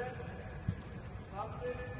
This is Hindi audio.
President, Council,